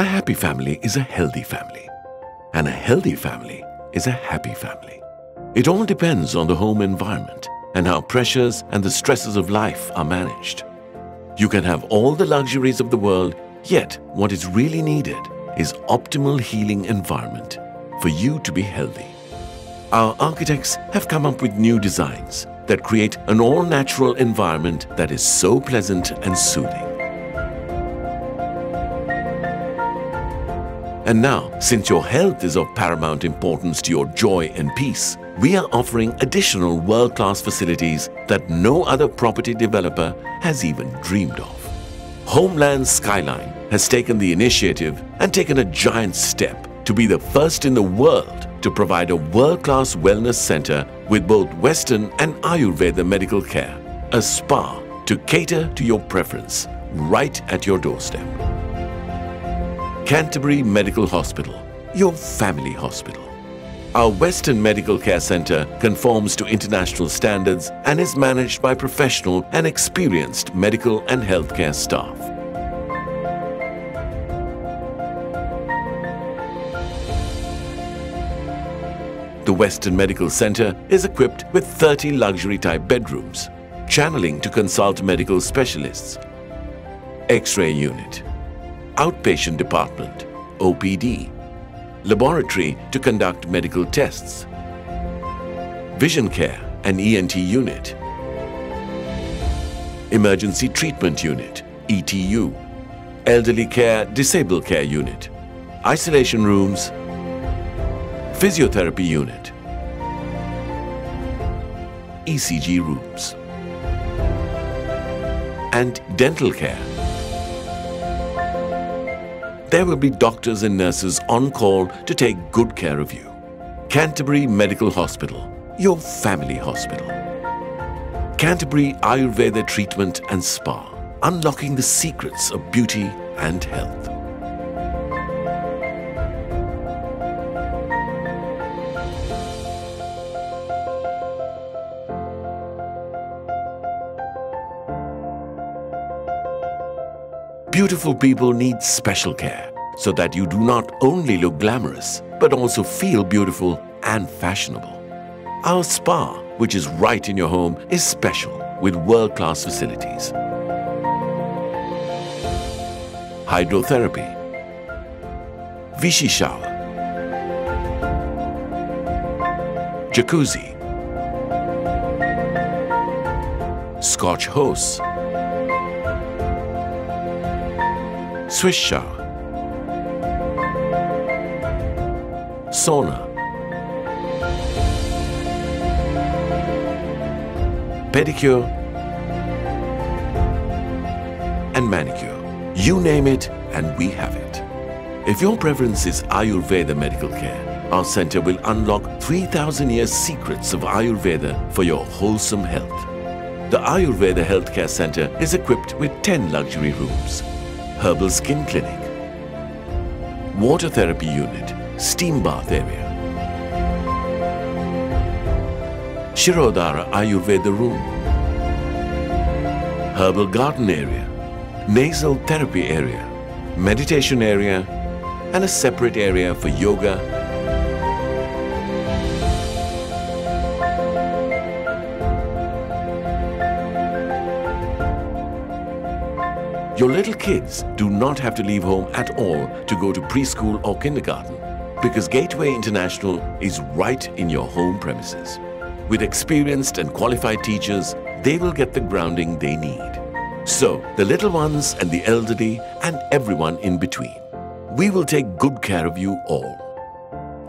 A happy family is a healthy family. And a healthy family is a happy family. It all depends on the home environment and how pressures and the stresses of life are managed. You can have all the luxuries of the world, yet what is really needed is optimal healing environment for you to be healthy. Our architects have come up with new designs that create an all-natural environment that is so pleasant and soothing. And now, since your health is of paramount importance to your joy and peace, we are offering additional world-class facilities that no other property developer has even dreamed of. Homeland Skyline has taken the initiative and taken a giant step to be the first in the world to provide a world-class wellness center with both Western and Ayurveda medical care, a spa to cater to your preference right at your doorstep. Canterbury Medical Hospital, your family hospital. Our Western Medical Care Centre conforms to international standards and is managed by professional and experienced medical and healthcare staff. The Western Medical Centre is equipped with 30 luxury type bedrooms, channeling to consult medical specialists, X-ray unit, outpatient department, OPD, laboratory to conduct medical tests, vision care and ENT unit, emergency treatment unit, ETU, elderly care disabled care unit, isolation rooms, physiotherapy unit, ECG rooms, and dental care. There will be doctors and nurses on call to take good care of you. Canterbury Medical Hospital, your family hospital. Canterbury Ayurveda Treatment and Spa, unlocking the secrets of beauty and health. Beautiful people need special care so that you do not only look glamorous but also feel beautiful and fashionable. Our spa, which is right in your home, is special with world-class facilities. Hydrotherapy, Vichy shower, jacuzzi, Scotch hose, Swiss shower, sauna, pedicure, and manicure. You name it and we have it. If your preference is Ayurveda medical care, our center will unlock 3000 years secrets of Ayurveda for your wholesome health. The Ayurveda Healthcare Center is equipped with 10 luxury rooms, herbal skin clinic, water therapy unit, steam bath area, Shirodhara Ayurveda room, herbal garden area, nasal therapy area, meditation area, and a separate area for yoga, Your little kids do not have to leave home at all to go to preschool or kindergarten because Gateway International is right in your home premises. With experienced and qualified teachers, they will get the grounding they need. So, the little ones and the elderly and everyone in between. We will take good care of you all.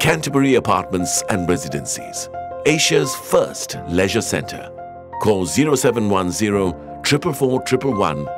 Canterbury Apartments and Residencies, Asia's first leisure centre. Call 0710 444